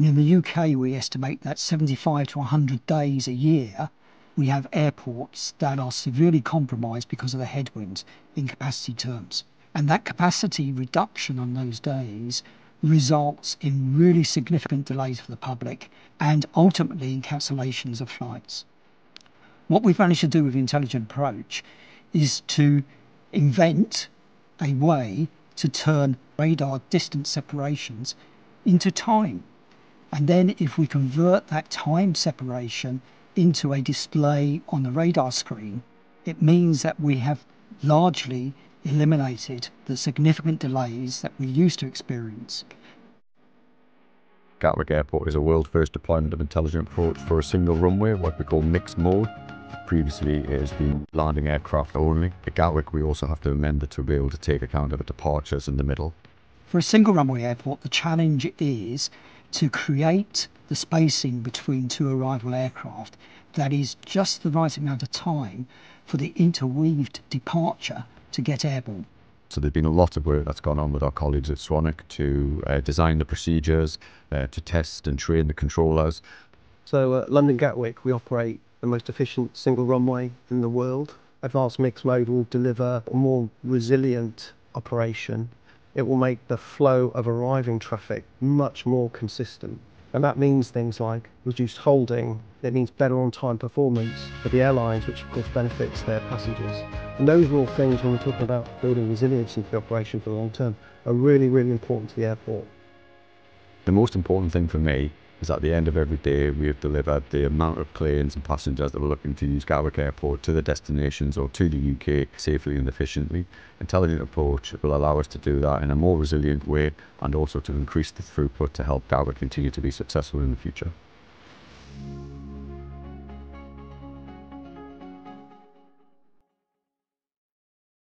In the UK, we estimate that 75 to 100 days a year, we have airports that are severely compromised because of the headwinds in capacity terms. And that capacity reduction on those days results in really significant delays for the public and ultimately in cancellations of flights. What we've managed to do with the intelligent approach is to invent a way to turn radar distance separations into time. And then if we convert that time separation into a display on the radar screen, it means that we have largely eliminated the significant delays that we used to experience. Gatwick Airport is a world first deployment of intelligent approach for a single runway, what we call mixed mode. Previously, it has been landing aircraft only. At Gatwick, we also have to amend it to be able to take account of the departures in the middle. For a single runway airport, the challenge is to create the spacing between two arrival aircraft that is just the right amount of time for the interweaved departure to get airborne. So there's been a lot of work that's gone on with our colleagues at Swanwick to uh, design the procedures, uh, to test and train the controllers. So at London Gatwick, we operate the most efficient single runway in the world. Advanced mixed mode will deliver a more resilient operation it will make the flow of arriving traffic much more consistent. And that means things like reduced holding, it means better on time performance for the airlines, which of course benefits their passengers. And those are all things when we're talking about building resilience into the operation for the long term are really, really important to the airport. The most important thing for me is at the end of every day we have delivered the amount of planes and passengers that are looking to use Gatwick Airport to the destinations or to the UK safely and efficiently. Intelligent approach will allow us to do that in a more resilient way and also to increase the throughput to help Gatwick continue to be successful in the future.